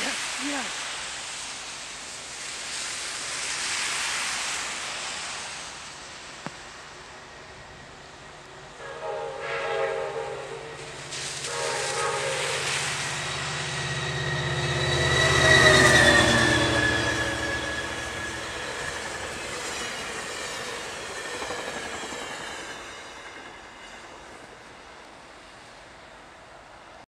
Yes, yes.